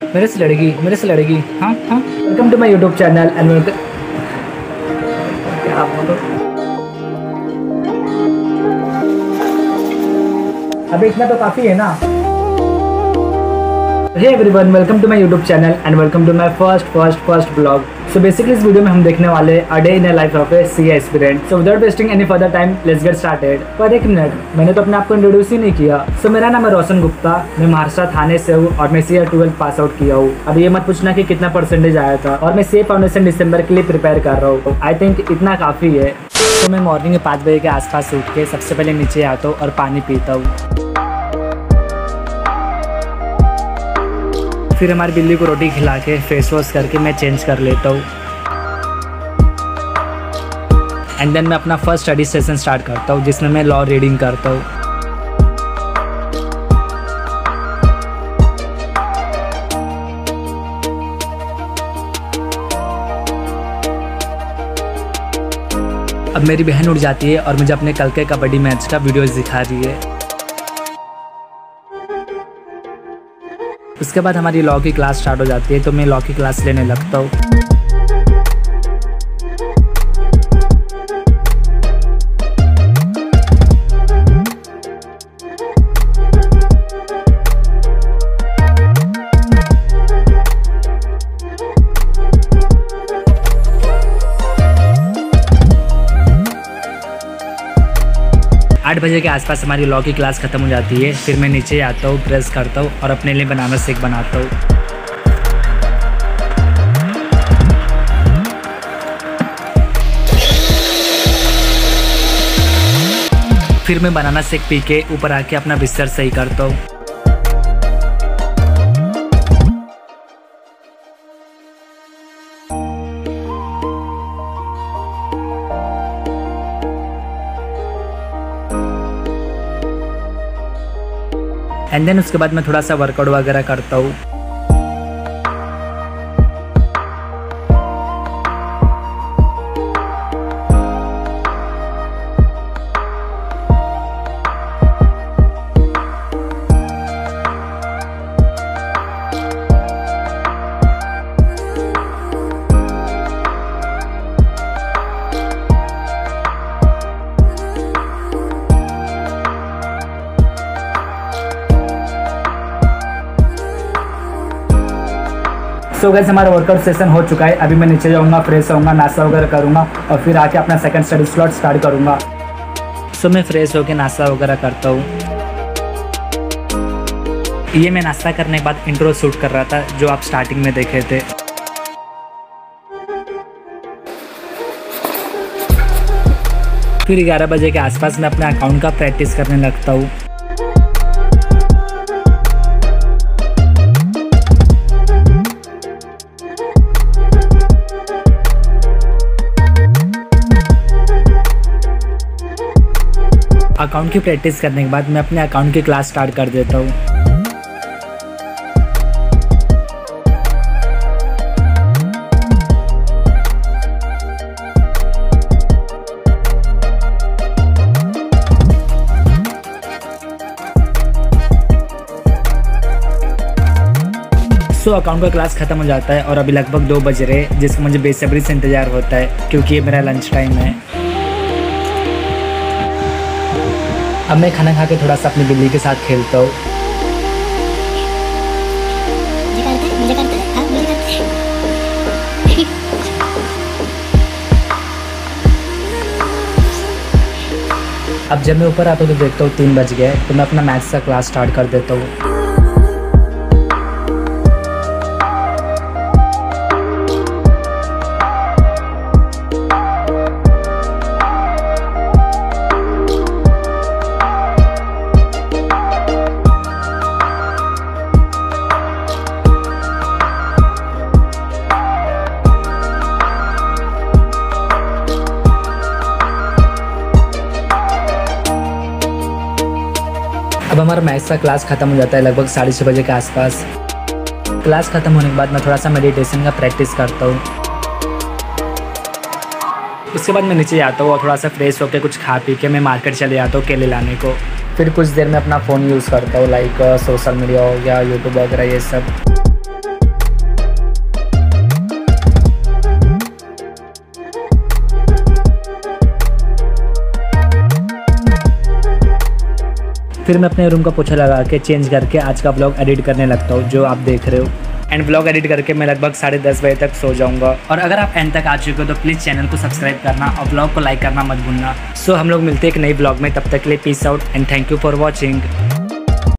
मेरे से लड़ेगी, मेरे से लड़ेगी। हाँ हाँ। Welcome to my YouTube channel and क्या बोलो? अभी इतना तो काफ़ी है ना। Hey everyone welcome to my YouTube channel and welcome to my first first first blog so basically इस वीडियो में हम देखने वाले a day in life of a C aspirant so without wasting any further time let's get started पर एक minute मैंने तो अपने आप को इंट्रोड्यूस ही नहीं किया। सो so, मेरा नाम है रोशन गुप्ता मैं महाराष्ट्र थाने से हूँ और मैं C R twelfth pass out किया हूँ। अब ये मत पूछना कि कितना परसेंटेज आया था। और मैं सी फाउंडेशन दिसंबर के लिए प्रिपेयर कर रहा हूँ। आई थिंक इतना काफ़ी है। तो मैं मॉर्निंग में पाँच बजे के आसपास उठ के सबसे पहले नीचे आता हूँ और पानी पीता हूँ। फिर हमारी बिल्ली को रोटी खिला के फेस वॉश करके मैं चेंज कर लेता हूँ। एंड देन मैं अपना फ़र्स्ट स्टडी सेशन स्टार्ट करता हूँ, जिसमें मैं लॉ रीडिंग करता हूँ। अब मेरी बहन उठ जाती है और मुझे अपने कल के कबड्डी मैच का वीडियोस दिखा रही है। उसके बाद हमारी लॉ की क्लास स्टार्ट हो जाती है तो मैं लॉ की क्लास लेने लगता हूँ। आठ बजे के आसपास हमारी लॉ की क्लास ख़त्म हो जाती है। फिर मैं नीचे आता हूँ प्रेस करता हूँ और अपने लिए बनाना शेक बनाता हूँ। फिर मैं बनाना शेक पी के ऊपर आके अपना बिस्तर सही करता हूँ। एंड देन उसके बाद मैं थोड़ा सा वर्कआउट वगैरह करता हूँ। सो गैस हमारा वर्कआउट सेशन हो चुका है। अभी मैं नीचे जाऊँगा फ्रेश होऊँगा, नाश्ता वगैरह करूँगा और फिर आके अपना सेकंड स्टडी स्लॉट स्टार्ट करूँगा। सो मैं फ्रेश होकर नाश्ता वगैरह करता हूँ। ये मैं नाश्ता करने के बाद इंट्रो शूट कर रहा था, जो आप स्टार्टिंग में देखे थे। फिर 11 बजे के आसपास मैं अपने अकाउंट का प्रैक्टिस करने लगता हूँ। अकाउंट की प्रैक्टिस करने के बाद मैं अपने अकाउंट की क्लास स्टार्ट कर देता हूँ। सो, अकाउंट का क्लास खत्म हो जाता है और अभी लगभग दो बज रहे जिसका मुझे बेसब्री से इंतज़ार होता है, क्योंकि ये मेरा लंच टाइम है। अब मैं खाना खा के थोड़ा सा अपनी बिल्ली के साथ खेलता हूँ। अब जब मैं ऊपर आता हूँ तो देखता हूँ तीन बज गए तो मैं अपना मैथ्स का क्लास स्टार्ट कर देता हूँ। अब हमारा मैथ्स का क्लास ख़त्म हो जाता है लगभग साढ़े छः बजे के आसपास। क्लास ख़त्म होने के बाद मैं थोड़ा सा मेडिटेशन का प्रैक्टिस करता हूँ। उसके बाद मैं नीचे जाता हूँ और थोड़ा सा फ्रेश होकर कुछ खा पी के मैं मार्केट चले जाता हूँ केले लाने को। फिर कुछ देर में अपना फ़ोन यूज़ करता हूँ लाइक सोशल मीडिया हो गया यूट्यूब वगैरह ये सब। फिर मैं अपने रूम का पोछा लगा के चेंज करके आज का ब्लॉग एडिट करने लगता हूँ जो आप देख रहे हो। एंड ब्लॉग एडिट करके मैं लगभग साढ़े दस बजे तक सो जाऊँगा। और अगर आप एंड तक आ चुके हो तो प्लीज़ चैनल को सब्सक्राइब करना और ब्लॉग को लाइक करना मत भूलना। सो so, हम लोग मिलते हैं एक नई ब्लॉग में तब तक के लिए peace out and thank you for watching